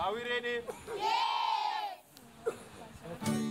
Are we ready? Jambo,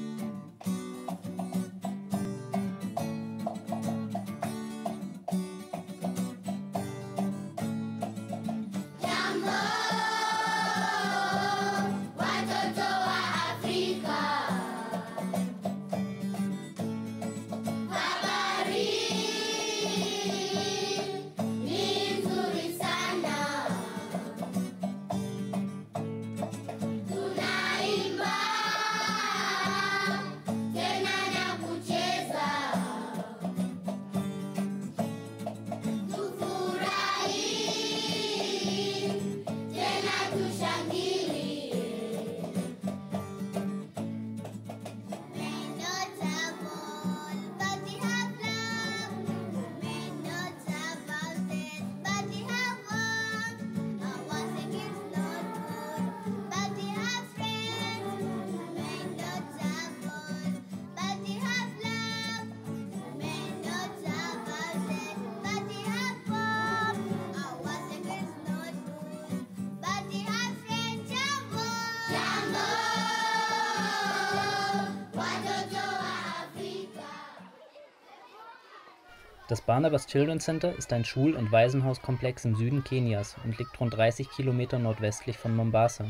Das Barnabas Children's Center ist ein Schul- und Waisenhauskomplex im Süden Kenias und liegt rund 30 Kilometer nordwestlich von Mombasa.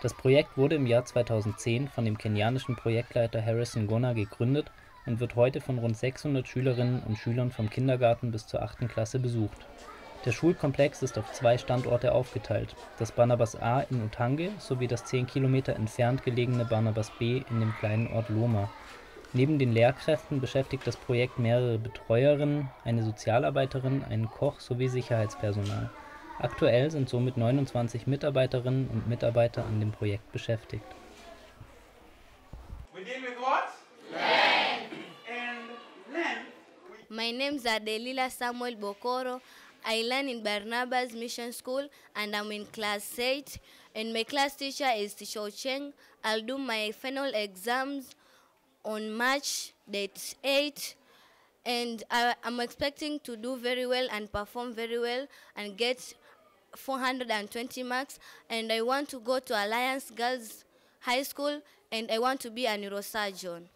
Das Projekt wurde im Jahr 2010 von dem kenianischen Projektleiter Harrison Gona gegründet und wird heute von rund 600 Schülerinnen und Schülern vom Kindergarten bis zur 8. Klasse besucht. Der Schulkomplex ist auf zwei Standorte aufgeteilt, das Barnabas A in Utange sowie das 10 Kilometer entfernt gelegene Barnabas B in dem kleinen Ort Loma. Neben den Lehrkräften beschäftigt das Projekt mehrere Betreuerinnen, eine Sozialarbeiterin, einen Koch sowie Sicherheitspersonal. Aktuell sind somit 29 Mitarbeiterinnen und Mitarbeiter an dem Projekt beschäftigt. We deal with what? Land. And land. My name's Adelila Samuel Bokoro. I learn in Barnabas Mission School and I'm in class 8. And my class teacher is Tisho Cheng. I'll do my final exams on March date 8. And I, I'm expecting to do very well and perform very well and get 420 marks. And I want to go to Alliance Girls High School and I want to be a neurosurgeon.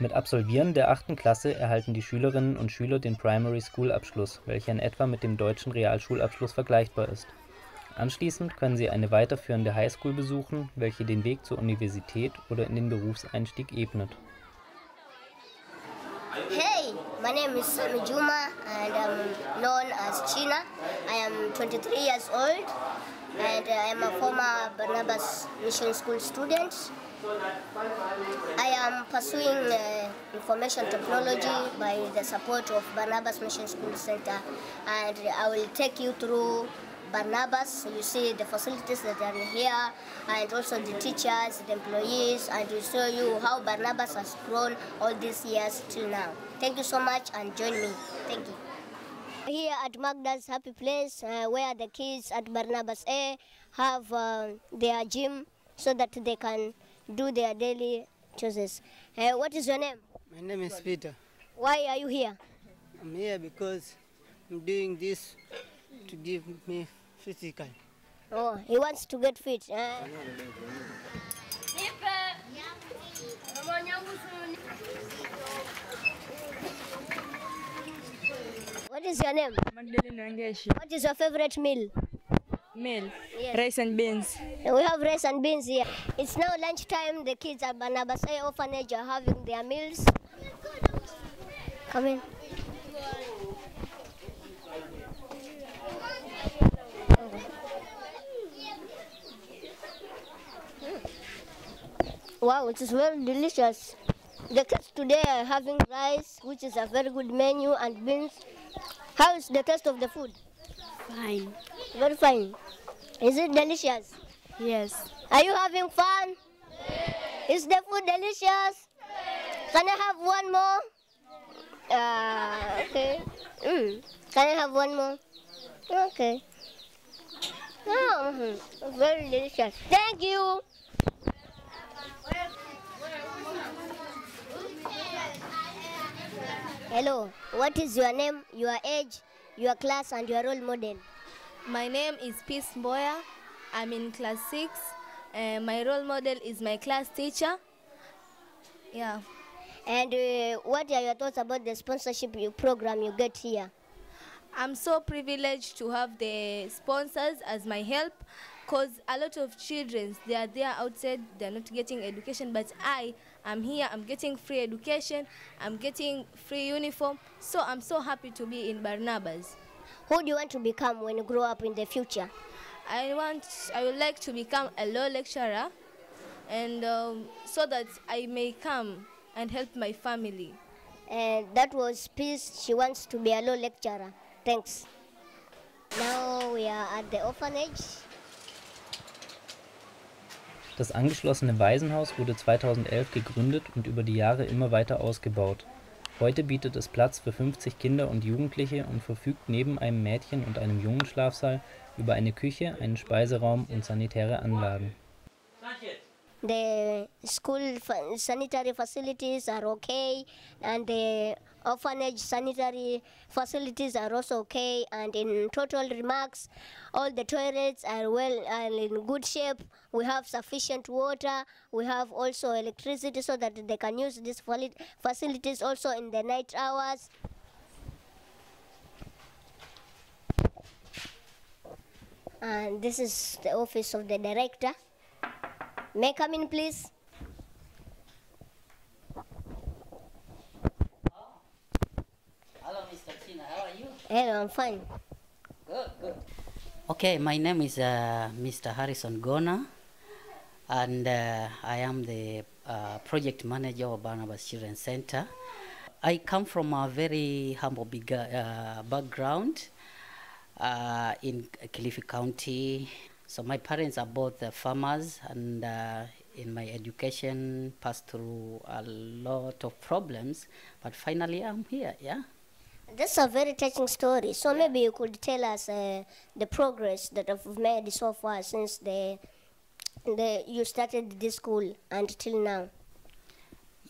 Mit Absolvieren der 8. Klasse erhalten die Schülerinnen und Schüler den Primary School Abschluss, welcher in etwa mit dem deutschen Realschulabschluss vergleichbar ist. Anschließend können sie eine weiterführende Highschool besuchen, welche den Weg zur Universität oder in den Berufseinstieg ebnet. Hey, my name is Sami Juma and I'm known as China. I am 23 years old and I am a former Barnabas Mission School student. I am pursuing uh, information technology by the support of Barnabas Mission School Center and I will take you through Barnabas. You see the facilities that are here and also the teachers, the employees and we show you how Barnabas has grown all these years till now. Thank you so much and join me. Thank you. Here at Magda's Happy Place, uh, where the kids at Barnabas A have uh, their gym so that they can do their daily choices. Uh, what is your name? My name is Peter. Why are you here? I'm here because I'm doing this to give me physical. Oh, he wants to get fit. Uh, what is your name? Magdalene Wangeshi. What is your favorite meal? Meal. Yes. Rice and beans. We have rice and beans here. It's now lunchtime. The kids at Barnabas A Orphanage are having their meals. Come in. Wow, it is very delicious. The kids today are having rice, which is a very good menu, and beans. How is the taste of the food? Fine. Very fine. Is it delicious? Yes. Are you having fun? Yes. Is the food delicious? Yes. Can I have one more? Uh, okay. Mm. Can I have one more? Okay. Oh, mhm. very delicious. Thank you. Hello. What is your name, your age, your class, and your role model? My name is Peace Mboya. I'm in class 6. Uh, my role model is my class teacher. Yeah. And uh, what are your thoughts about the sponsorship you, program you get here? I'm so privileged to have the sponsors as my help because a lot of children they are there outside they're not getting education but I am here I'm getting free education I'm getting free uniform so I'm so happy to be in Barnabas Who do you want to become when you grow up in the future? I want I would like to become a law lecturer and um, so that I may come and help my family And that was Peace. She wants to be a law lecturer. Thanks. Now we are at the orphanage. Das angeschlossene Waisenhaus wurde 2011 gegründet und über die Jahre immer weiter ausgebaut. Heute bietet es Platz für 50 Kinder und Jugendliche und verfügt neben einem Mädchen- und einem Jungenschlafsaal über eine Küche, einen Speiseraum und sanitäre Anlagen. The school sanitary facilities are okay, and the orphanage sanitary facilities are also okay. And in total remarks, all the toilets are well and in good shape. We have sufficient water. We have also electricity so that they can use these facilities also in the night hours. And this is the office of the director. May I come in, please? Hello, Mr. China. How are you? Hello, I'm fine. Good, good. Okay, my name is uh, Mr. Harrison Gona, and uh, I am the uh, project manager of Barnabas Children's Center. I come from a very humble big, uh, background uh, in Kilifi County. So my parents are both uh, farmers, and uh, in my education passed through a lot of problems, but finally I'm here. Yeah. That's a very touching story. So maybe you could tell us uh, the progress that you've made so far since the, the you started this school until now.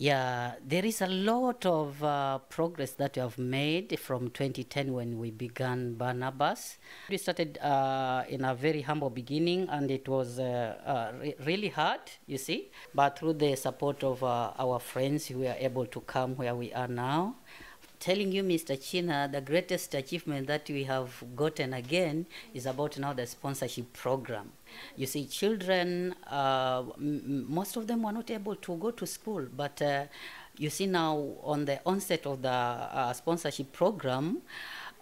Yeah, there is a lot of uh, progress that we have made from 2010 when we began Barnabas. We started uh, in a very humble beginning and it was uh, uh, re- really hard, you see. But through the support of uh, our friends, we are able to come where we are now. Telling you, Mr. China, the greatest achievement that we have gotten again is about now the sponsorship program. You see, children, uh, most of them were not able to go to school, but uh, you see now on the onset of the uh, sponsorship program,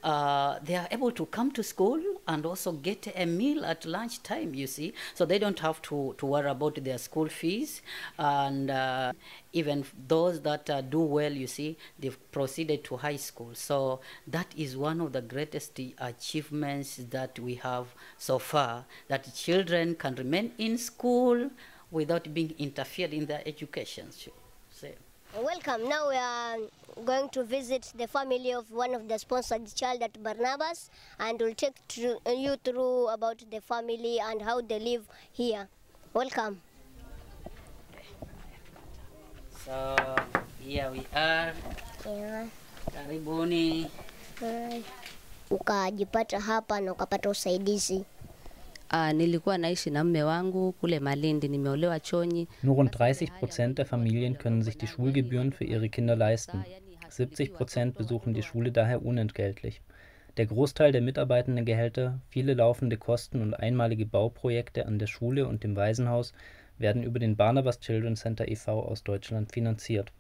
uh, they are able to come to school and also get a meal at lunchtime, you see. So they don't have to, to worry about their school fees. And uh, even those that uh, do well, you see, they've proceeded to high school. So that is one of the greatest achievements that we have so far, that children can remain in school without being interfered in their education. So, Welcome. Now we are going to visit the family of one of the sponsored child at Barnabas, and we'll take you through about the family and how they live here. Welcome. so here we are. Yeah. Karibuni. Ukajipata hapa na ukapata usaidizi. Uh, nilikuwa naishi na mme wangu kule Malindi, nimeolewa Chonyi. Nur rund 30 Prozent der Familien können sich die Schulgebühren für ihre Kinder leisten. 70 Prozent besuchen die Schule daher unentgeltlich. Der Großteil der Mitarbeitendengehälter, viele laufende Kosten und einmalige Bauprojekte an der Schule und dem Waisenhaus werden über den Barnabas Children's Center e.V. aus Deutschland finanziert.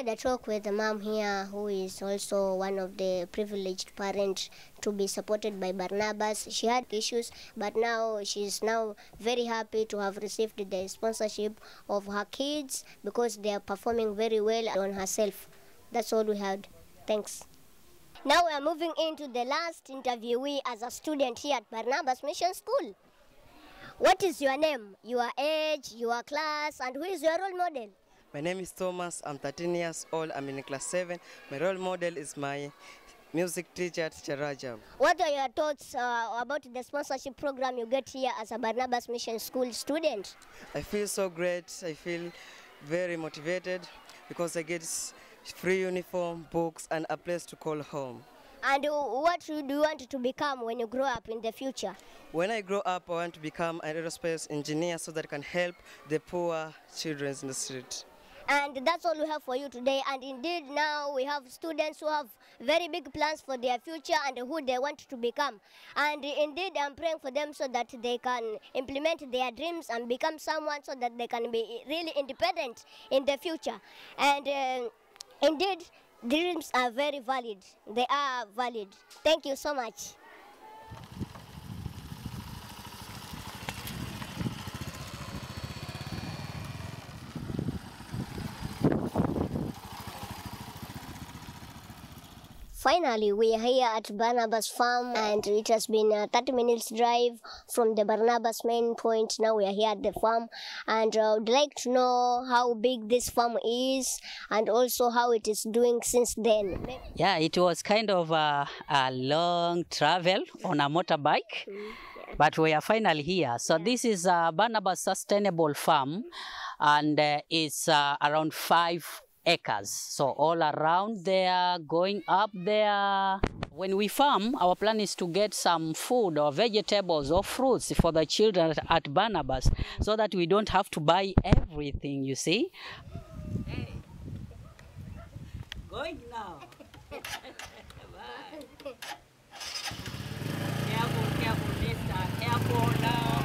I talk with a mom here who is also one of the privileged parents to be supported by Barnabas. She had issues, but now she's now very happy to have received the sponsorship of her kids because they are performing very well on herself. That's all we had. Thanks. Now we are moving into the last interviewee as a student here at Barnabas Mission School. What is your name, your age, your class, and who is your role model? My name is Thomas. I'm 13 years old. I'm in class 7. My role model is my music teacher, Teacher Rajab. What are your thoughts uh, about the sponsorship program you get here as a Barnabas Mission School student? I feel so great. I feel very motivated because I get free uniform, books, and a place to call home. And what do you want to become when you grow up in the future? When I grow up, I want to become an aerospace engineer so that I can help the poor children in the street. And that's all we have for you today. And indeed, now we have students who have very big plans for their future and who they want to become. And indeed, I'm praying for them so that they can implement their dreams and become someone so that they can be really independent in the future. And uh, indeed, dreams are very valid. They are valid. Thank you so much. Finally, we are here at Barnabas Farm and it has been a 30 minutes drive from the Barnabas main point. Now we are here at the farm and I would like to know how big this farm is and also how it is doing since then. Yeah, it was kind of a, a long travel on a motorbike, but we are finally here. So this is a Barnabas Sustainable Farm, and uh, it's uh, around five acres. So all around there, going up there. When we farm, our plan is to get some food or vegetables or fruits for the children at Barnabas so that we don't have to buy everything, you see. Hey. Going now. careful, careful, Careful now.